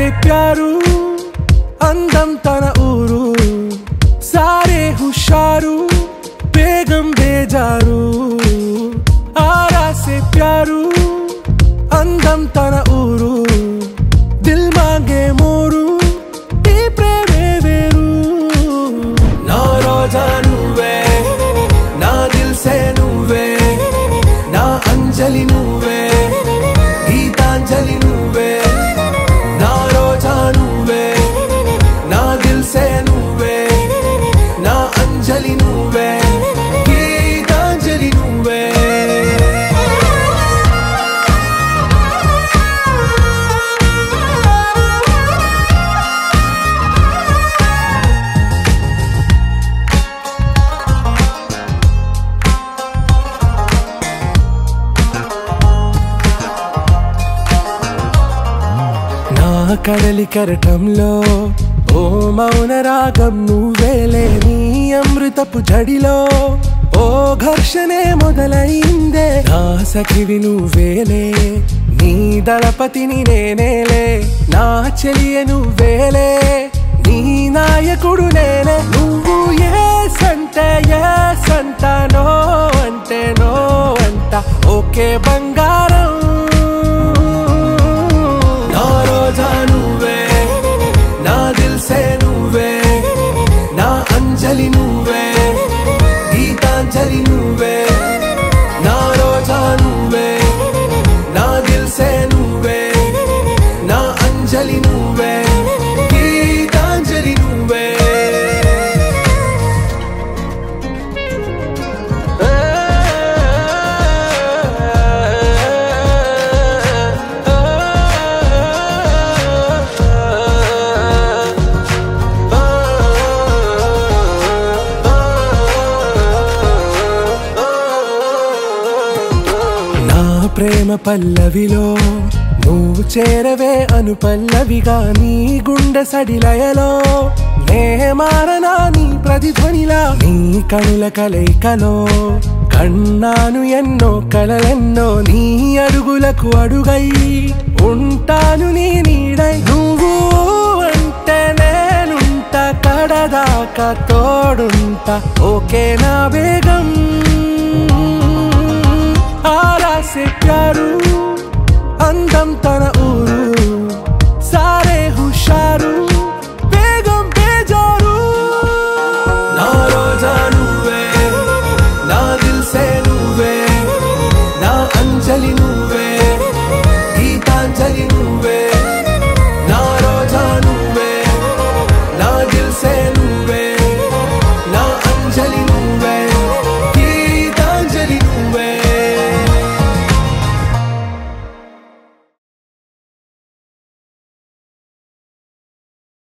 సే ప్యారు అందం తన ఊరు సారే హుషారు బేగం బేజారు ఆరా సే ప్యారు అందం తన ఊరు కడలి కరటంలో ఓ మౌన రాగం నువ్వేలే నీ అమృతపు జడిలో. ఓ ఘర్షణే మొదలైందే నా సఖివి నువ్వేలే నీ దళపతిని నేనేలే నా చెలియ నువ్వేలే నీ నాయకుడు నేనే. నువ్వు ఏ సంట ఏ సంట నో అంటే నో అంట ఓకే బంగారు గీతాంజలి నువ్వే గీతాంజలి నువ్వే ప్రేమ పల్లవిలో నువ్వు చేరవే అను పల్లవిగా నీ గుండె సడిలయలో. నే మారనా నీ ప్రతిధ్వనిలా నీ కనుల కలయికలో. కన్నాను ఎన్నో కలలెన్నో నీ అడుగులకు అడుగై ఉంటాను నీ నీడై. నువ్వు అంటే నేనుంట కడదాకా తోడుంటా ఓకే నా వేగం ఆరా ప్యారు బేగం తన ఊరు. సారే హుషారు బేగం బేజారు. నా రోజా నువ్వే నా దిల్ సే నువ్వే నా అంజలి నువ్వే.